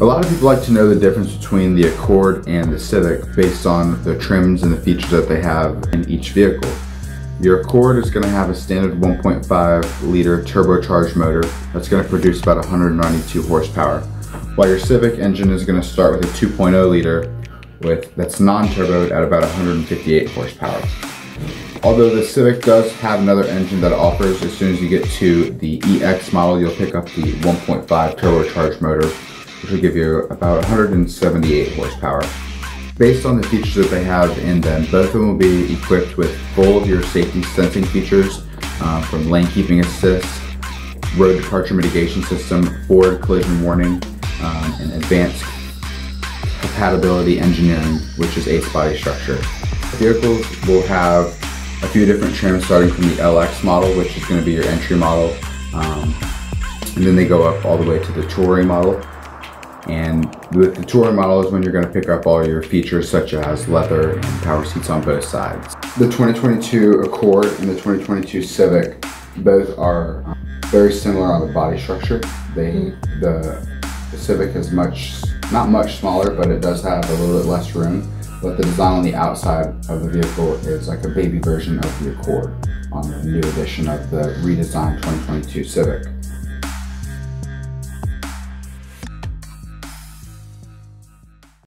A lot of people like to know the difference between the Accord and the Civic based on the trims and the features that they have in each vehicle. Your Accord is going to have a standard 1.5 liter turbocharged motor that's going to produce about 192 horsepower, while your Civic engine is going to start with a 2.0 liter with that's non-turboed at about 158 horsepower. Although the Civic does have another engine that offers, as soon as you get to the EX model, you'll pick up the 1.5 turbocharged motor, which will give you about 178 horsepower. Based on the features that they have in them, both of them will be equipped with full of your safety sensing features uh, from lane keeping assist, road departure mitigation system, forward collision warning, um, and advanced compatibility engineering, which is ACE body structure. The Vehicles will have a few different trims starting from the LX model, which is going to be your entry model. Um, and then they go up all the way to the touring model, and with the touring model is when you're going to pick up all your features such as leather and power seats on both sides. The 2022 Accord and the 2022 Civic both are very similar on the body structure. They the, the Civic is much not much smaller, but it does have a little bit less room. But the design on the outside of the vehicle is like a baby version of the Accord on the new edition of the redesigned 2022 Civic.